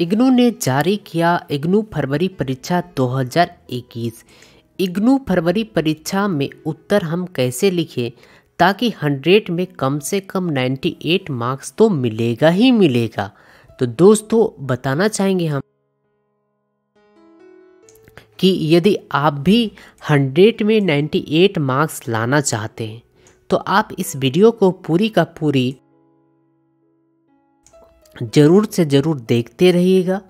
इग्नू ने जारी किया इग्नू फरवरी परीक्षा 2021 इग्नू फरवरी परीक्षा में उत्तर हम कैसे लिखें? ताकि 100 में कम से कम 98 मार्क्स तो मिलेगा ही मिलेगा। तो दोस्तों, बताना चाहेंगे हम कि यदि आप भी 100 में 98 मार्क्स लाना चाहते हैं तो आप इस वीडियो को पूरी का पूरी ज़रूर से ज़रूर देखते रहिएगा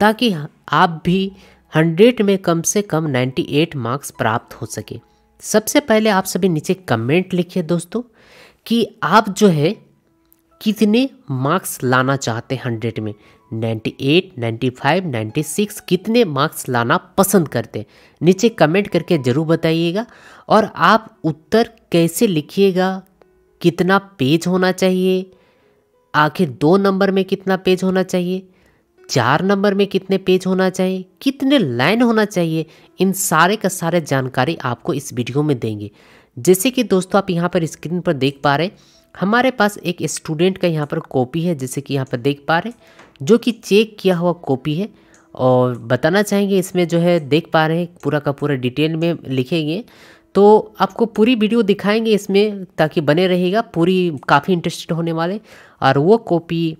ताकि आप भी 100 में कम से कम 98 मार्क्स प्राप्त हो सके। सबसे पहले आप सभी नीचे कमेंट लिखिए दोस्तों कि आप जो है कितने मार्क्स लाना चाहते हैं हंड्रेड में? 98, 95, 96 कितने मार्क्स लाना पसंद करते हैं? नीचे कमेंट करके ज़रूर बताइएगा और आप उत्तर कैसे लिखिएगा? कितना पेज होना चाहिए? आखिर दो नंबर में कितना पेज होना चाहिए? चार नंबर में कितने पेज होना चाहिए? कितने लाइन होना चाहिए? इन सारे का सारे जानकारी आपको इस वीडियो में देंगे। जैसे कि दोस्तों, आप यहाँ पर स्क्रीन पर देख पा रहे हमारे पास एक स्टूडेंट का यहाँ पर कॉपी है, जैसे कि यहाँ पर देख पा रहे जो कि चेक किया हुआ कॉपी है। और बताना चाहेंगे, इसमें जो है देख पा रहे हैं, पूरा का पूरा डिटेल में लिखेंगे। तो आपको पूरी वीडियो दिखाएँगे इसमें, ताकि बने रहेगा, पूरी काफ़ी इंटरेस्टेड होने वाले। और वो कॉपी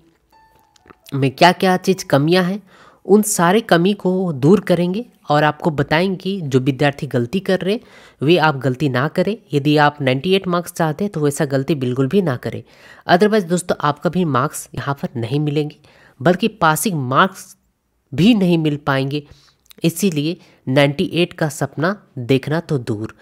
में क्या क्या चीज़ कमियाँ हैं, उन सारे कमी को दूर करेंगे और आपको बताएँगे कि जो विद्यार्थी गलती कर रहे, वे आप गलती ना करें। यदि आप 98 मार्क्स चाहते हैं तो वैसा गलती बिल्कुल भी ना करें। अदरवाइज़ दोस्तों, आपका भी मार्क्स यहाँ पर नहीं मिलेंगे, बल्कि पासिंग मार्क्स भी नहीं मिल पाएँगे। इसीलिए 98 का सपना देखना तो दूर।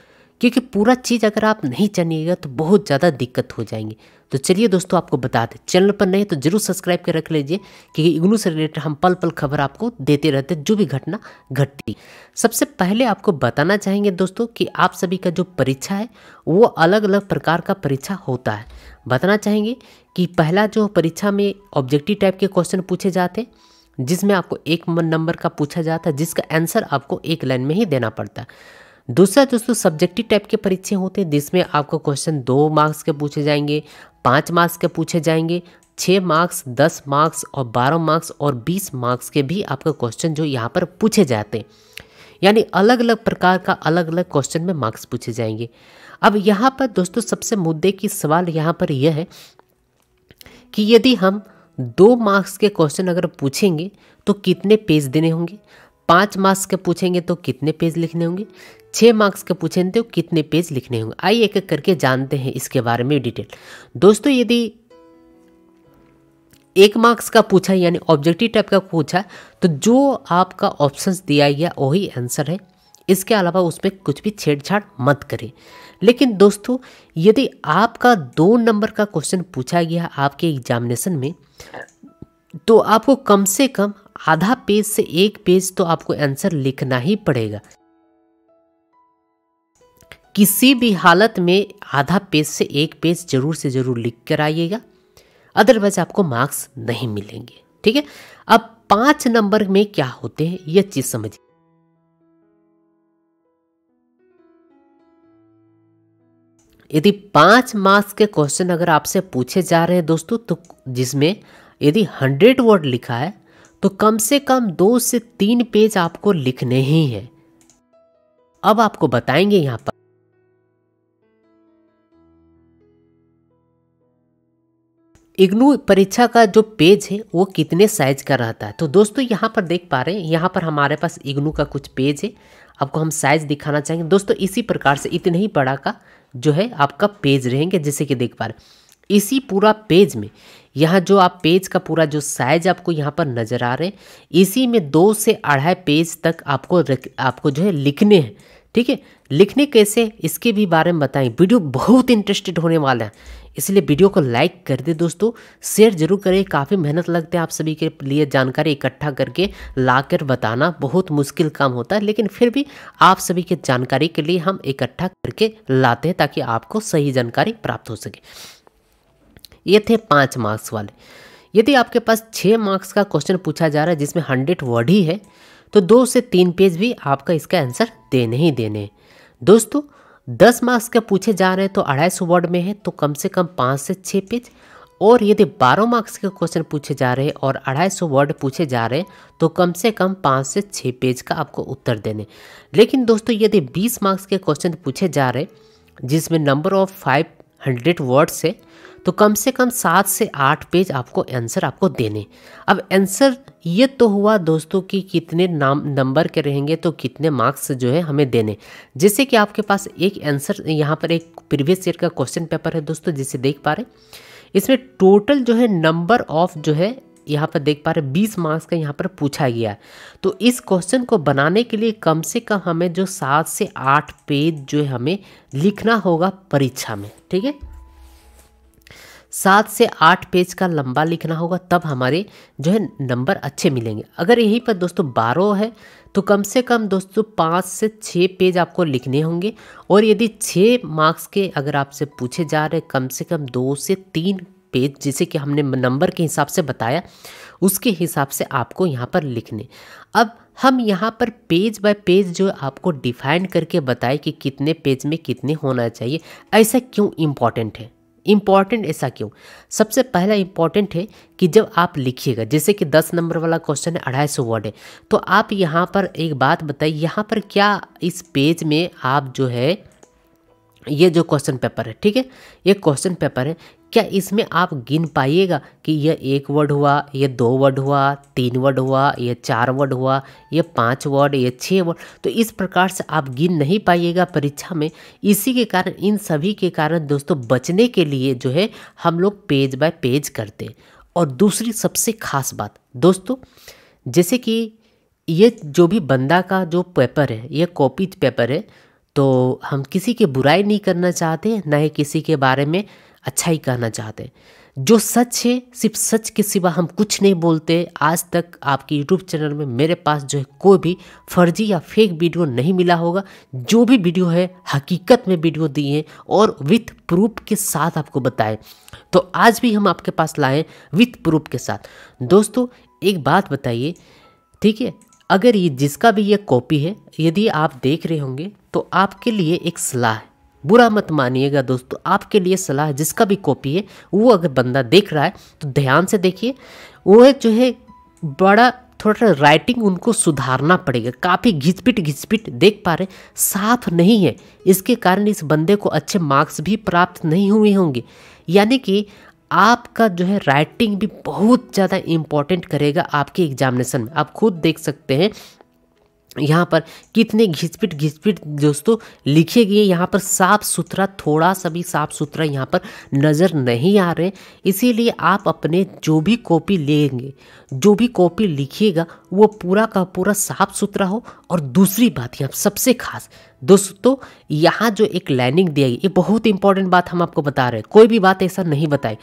क्योंकि पूरा चीज़ अगर आप नहीं जानिएगा तो बहुत ज़्यादा दिक्कत हो जाएँगे। तो चलिए दोस्तों, आपको बता दें, चैनल पर नहीं तो ज़रूर सब्सक्राइब कर रख लीजिए, क्योंकि इग्नू से रिलेटेड हम पल पल खबर आपको देते रहते जो भी घटना घटती सबसे पहले आपको बताना चाहेंगे दोस्तों कि आप सभी का जो परीक्षा है, वो अलग अलग प्रकार का परीक्षा होता है। बताना चाहेंगे कि पहला जो परीक्षा में ऑब्जेक्टिव टाइप के क्वेश्चन पूछे जाते हैं, जिसमें आपको एक नंबर का पूछा जाता है, जिसका आंसर आपको एक लाइन में ही देना पड़ता है। दूसरा दोस्तों सब्जेक्टिव टाइप के परीक्षे होते हैं, जिसमें आपको क्वेश्चन दो मार्क्स के पूछे जाएँगे, पाँच मार्क्स के पूछे जाएँगे छः मार्क्स दस मार्क्स और बारह मार्क्स और बीस मार्क्स के भी आपका क्वेश्चन जो यहाँ पर पूछे जाते हैं। यानी अलग अलग प्रकार का अलग अलग क्वेश्चन में मार्क्स पूछे जाएँगे। अब यहाँ पर दोस्तों, सबसे मुद्दे की सवाल यहाँ पर यह है कि यदि हम दो मार्क्स के क्वेश्चन अगर पूछेंगे तो कितने पेज देने होंगे? पाँच मार्क्स के पूछेंगे तो कितने पेज लिखने होंगे? छः मार्क्स के पूछेंगे तो कितने पेज लिखने होंगे? आइए एक एक करके जानते हैं इसके बारे में डिटेल दोस्तों, यदि एक मार्क्स का पूछा, यानी ऑब्जेक्टिव टाइप का पूछा तो जो आपका ऑप्शंस दिया गया, वही आंसर है। इसके अलावा उसमें कुछ भी छेड़छाड़ मत करें। लेकिन दोस्तों, यदि आपका दो नंबर का क्वेश्चन पूछा गया आपके एग्जामिनेशन में तो आपको कम से कम आधा पेज से एक पेज तो आपको आंसर लिखना ही पड़ेगा। किसी भी हालत में आधा पेज से एक पेज ज़रूर से ज़रूर लिख कर आइएगा। अदरवाइज़ आपको मार्क्स नहीं मिलेंगे, ठीक है? अब पाँच नंबर में क्या होते हैं, यह चीज़ समझिए। यदि पाँच मार्क्स के क्वेश्चन अगर आपसे पूछे जा रहे हैं दोस्तों तो जिसमें यदि हंड्रेड वर्ड लिखा है तो कम से कम दो से तीन पेज आपको लिखने ही है। अब आपको बताएँगे यहाँ पर। इग्नू परीक्षा का जो पेज है, वो कितने साइज़ का रहता है? तो दोस्तों, यहाँ पर देख पा रहे हैं, यहाँ पर हमारे पास इग्नू का कुछ पेज है। आपको हम साइज़ दिखाना चाहेंगे। दोस्तों, इसी प्रकार से इतने ही बड़ा का जो है, आपका पेज रहेंगे, जैसे कि देख पा रहे इसी पूरा पेज में, यहाँ जो आप पेज का पूरा जो साइज़ आपको यहाँ पर नज़र आ रहे हैं, इसी में दो से अढ़ाई पेज तक आपको आपको जो है लिखने हैं। ठीक है? लिखने कैसे? इसके भी बारे में बताएँ। वीडियो बहुत इंटरेस्टेड होने वाला है। इसलिए वीडियो को लाइक कर दे दोस्तों। शेयर ज़रूर करें। काफ़ी मेहनत लगते हैं आप सभी के लिए जानकारी इकट्ठा करके ला कर बताना। बहुत मुश्किल काम होता है, लेकिन फिर भी आप सभी के जानकारी के लिए हम इकट्ठा करके लाते हैं ताकि आपको सही जानकारी प्राप्त हो सके। ये थे पाँच मार्क्स वाले। यदि आपके पास छः मार्क्स का क्वेश्चन पूछा जा रहा है, जिसमें हंड्रेड वर्ड ही है तो दो से तीन पेज भी आपका इसका आंसर देने ही देने। दोस्तों, दस मार्क्स के पूछे जा रहे हैं तो अढ़ाई सौ वर्ड में है तो कम से कम पाँच से छः पेज। और यदि 12 मार्क्स के क्वेश्चन पूछे जा रहे हैं और 250 वर्ड पूछे जा रहे हैं तो कम से कम पाँच से छः पेज का आपको उत्तर देने। लेकिन दोस्तों, यदि 20 मार्क्स के क्वेश्चन पूछे जा रहे जिसमें number of five hundred words है तो कम से कम सात से आठ पेज आपको आंसर आपको देने। अब आंसर ये तो हुआ दोस्तों कि कितने नाम नंबर के रहेंगे तो कितने मार्क्स जो है हमें देने। जैसे कि आपके पास एक आंसर यहाँ पर एक प्रीवियस ईयर का क्वेश्चन पेपर है दोस्तों, जिसे देख पा रहे इसमें टोटल जो है नंबर ऑफ़ जो है, यहाँ पर देख पा रहे बीस मार्क्स का यहाँ पर पूछा गया तो इस क्वेश्चन को बनाने के लिए कम से कम हमें जो सात से आठ पेज जो है हमें लिखना होगा परीक्षा में, ठीक है? सात से आठ पेज का लंबा लिखना होगा, तब हमारे जो है नंबर अच्छे मिलेंगे। अगर यहीं पर दोस्तों बारह है तो कम से कम दोस्तों पाँच से छः पेज आपको लिखने होंगे। और यदि छः मार्क्स के अगर आपसे पूछे जा रहे कम से कम दो से तीन पेज, जिसे कि हमने नंबर के हिसाब से बताया, उसके हिसाब से आपको यहाँ पर लिखने। अब हम यहाँ पर पेज बाय पेज जो आपको डिफाइन करके बताए कि कितने पेज में कितने होना चाहिए, ऐसा क्यों इंपॉर्टेंट है। इंपॉर्टेंट ऐसा क्यों? सबसे पहला इंपॉर्टेंट है कि जब आप लिखिएगा, जैसे कि दस नंबर वाला क्वेश्चन है, अढ़ाई सौ वर्ड है तो आप यहाँ पर एक बात बताइए, यहाँ पर क्या इस पेज में आप जो है ये जो क्वेश्चन पेपर है, ठीक है? ये क्वेश्चन पेपर है, क्या इसमें आप गिन पाइएगा कि यह एक वर्ड हुआ यह दो वर्ड हुआ, तीन वर्ड हुआ, ये चार वर्ड हुआ यह पाँच वर्ड ये छः वर्ड तो इस प्रकार से आप गिन नहीं पाइएगा परीक्षा में। इसी के कारण, इन सभी के कारण दोस्तों, बचने के लिए जो है, हम लोग पेज बाय पेज करते हैं। और दूसरी सबसे खास बात, दोस्तों, जैसे कि ये जो भी बंदा का जो पेपर है यह कॉपी पेपर है तो हम किसी की बुराई नहीं करना चाहते, ना ही किसी के बारे में अच्छा ही कहना चाहते। हैं जो सच है, सिर्फ़ सच के सिवा हम कुछ नहीं बोलते। आज तक आपके यूट्यूब चैनल में मेरे पास जो है कोई भी फर्जी या फेक वीडियो नहीं मिला होगा। जो भी वीडियो है, हकीकत में वीडियो दिए और विथ प्रूफ के साथ आपको बताएँ। तो आज भी हम आपके पास लाए विथ प्रूफ के साथ। दोस्तों, एक बात बताइए, ठीक है? अगर ये जिसका भी ये कॉपी है, यदि आप देख रहे होंगे तो आपके लिए एक सलाह है। बुरा मत मानिएगा दोस्तों, आपके लिए सलाह जिसका भी कॉपी है, वो अगर बंदा देख रहा है तो ध्यान से देखिए। वो जो है, बड़ा थोड़ा राइटिंग उनको सुधारना पड़ेगा। काफ़ी घिचपिट घिचपिट देख पा रहे, साफ़ नहीं है। इसके कारण इस बंदे को अच्छे मार्क्स भी प्राप्त नहीं हुए होंगे। यानी कि आपका जो है राइटिंग भी बहुत ज़्यादा इंपॉर्टेंट करेगा आपके एग्जामिनेशन में। आप खुद देख सकते हैं यहाँ पर कितने घिसपिट घिसपिट दोस्तों, लिखे गए यहाँ पर साफ़ सुथरा, थोड़ा सा भी साफ़ सुथरा यहाँ पर नज़र नहीं आ रहे इसीलिए आप अपने जो भी कॉपी लेंगे, जो भी कॉपी लिखिएगा, वो पूरा का पूरा साफ़ सुथरा हो। और दूसरी बात यहाँ सबसे खास, दोस्तों, यहाँ जो एक लाइनिंग दिया गया, ये बहुत इंपॉर्टेंट बात हम आपको बता रहे हैं। कोई भी बात ऐसा नहीं बताए।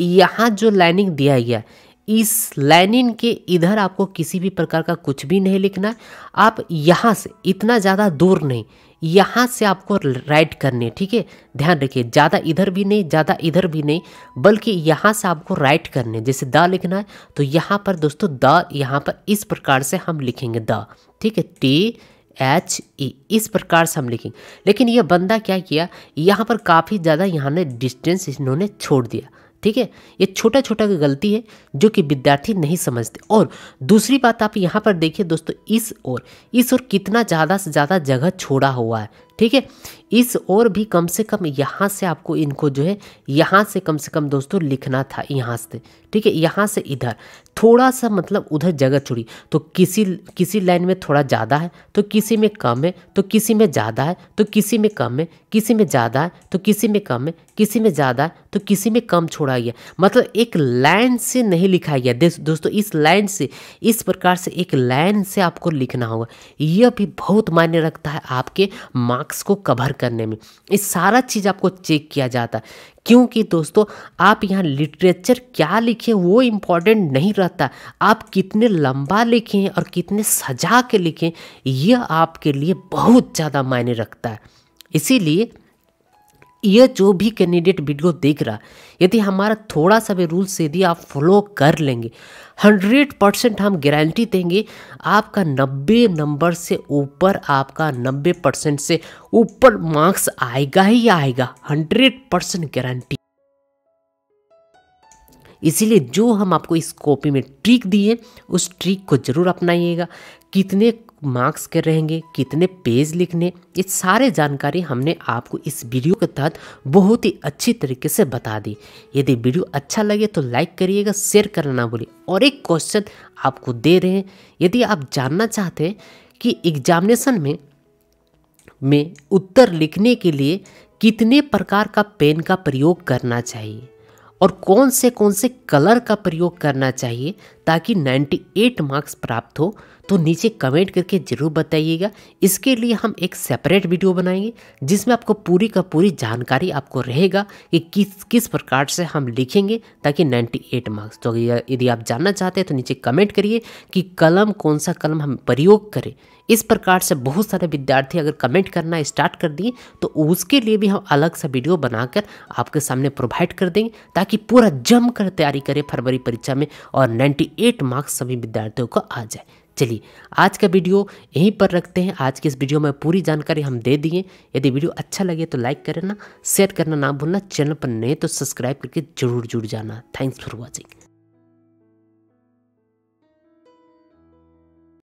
यहाँ जो लाइनिंग दिया गया इस लाइनिन के इधर आपको किसी भी प्रकार का कुछ भी नहीं लिखना आप यहाँ से इतना ज़्यादा दूर नहीं, यहाँ से आपको राइट करने ठीक है? ध्यान रखिए, ज़्यादा इधर भी नहीं, ज़्यादा इधर भी नहीं, बल्कि यहाँ से आपको राइट करने जैसे द लिखना है तो यहाँ पर दोस्तों द, यहाँ पर इस प्रकार से हम लिखेंगे द, ठीक है? टी, एच, ई, इस प्रकार से हम लिखेंगे। लेकिन यह बंदा क्या किया, यहाँ पर काफ़ी ज़्यादा यहाँ ने डिस्टेंस इन्होंने छोड़ दिया। ठीक है? ये छोटा छोटा गलती है जो कि विद्यार्थी नहीं समझते। और दूसरी बात आप यहाँ पर देखिए दोस्तों, इस ओर इस ओर कितना ज़्यादा से ज़्यादा जगह छोड़ा हुआ है, ठीक है? इस ओर भी कम से कम यहाँ से आपको इनको जो है, यहाँ से कम से कम दोस्तों लिखना था, यहाँ से, ठीक है? यहाँ से इधर। थोड़ा सा मतलब उधर जगह छोड़ी। तो किसी किसी लाइन में थोड़ा ज़्यादा है तो किसी में कम है तो किसी में ज़्यादा है तो किसी में कम है, किसी में ज़्यादा है तो किसी में कम है, किसी में ज़्यादा है तो किसी में कम छोड़ा गया। मतलब एक लाइन से नहीं लिखा गया। दोस्तों, इस लाइन से, इस प्रकार से एक लाइन से आपको लिखना होगा। यह भी बहुत मायने रखता है आपके मार्क्स को कवर करने में। इस सारा चीज़ आपको चेक किया जाता है। क्योंकि दोस्तों, आप यहाँ लिटरेचर क्या लिखे वो इंपॉर्टेंट नहीं रहता। आप कितने लंबा लिखें और कितने सजा के लिखें यह आपके लिए बहुत ज़्यादा मायने रखता है। इसीलिए यह जो भी कैंडिडेट वीडियो देख रहा, यदि हमारा थोड़ा सा भी रूल्स यदि आप फॉलो कर लेंगे हंड्रेड परसेंट हम गारंटी देंगे, आपका नब्बे नंबर से ऊपर, आपका नब्बे परसेंट से ऊपर मार्क्स आएगा ही आएगा हंड्रेड परसेंट गारंटी इसीलिए जो हम आपको इस कॉपी में ट्रिक दिए, उस ट्रिक को ज़रूर अपनाइएगा। कितने मार्क्स के रहेंगे, कितने पेज लिखने, ये सारे जानकारी हमने आपको इस वीडियो के तहत बहुत ही अच्छी तरीके से बता दी। यदि वीडियो अच्छा लगे तो लाइक करिएगा शेयर करना ना भूलिए। और एक क्वेश्चन आपको दे रहे हैं, यदि आप जानना चाहते हैं कि एग्जामिनेशन में में उत्तर लिखने के लिए कितने प्रकार का पेन का प्रयोग करना चाहिए और कौन से कौन से कलर का प्रयोग करना चाहिए ताकि 98 मार्क्स प्राप्त हो तो नीचे कमेंट करके ज़रूर बताइएगा। इसके लिए हम एक सेपरेट वीडियो बनाएँगे, जिसमें आपको पूरी का पूरी जानकारी आपको रहेगा कि किस किस प्रकार से हम लिखेंगे ताकि 98 मार्क्स तो यदि आप जानना चाहते हैं तो नीचे कमेंट करिए कि कलम, कौन सा कलम हम प्रयोग करें। इस प्रकार से बहुत सारे विद्यार्थी अगर कमेंट करना स्टार्ट कर दिए तो उसके लिए भी हम अलग सा वीडियो बनाकर आपके सामने प्रोवाइड कर देंगे, ताकि पूरा जम कर तैयारी करें फरवरी परीक्षा में और 98 मार्क्स सभी विद्यार्थियों को आ जाए। चलिए, आज का वीडियो यहीं पर रखते हैं। आज की इस वीडियो में पूरी जानकारी हम दे दिए। यदि वीडियो अच्छा लगे तो लाइक करना, शेयर करना ना भूलना, चैनल पर नए तो सब्सक्राइब करके ज़रूर जुड़ जाना। Thanks for watching.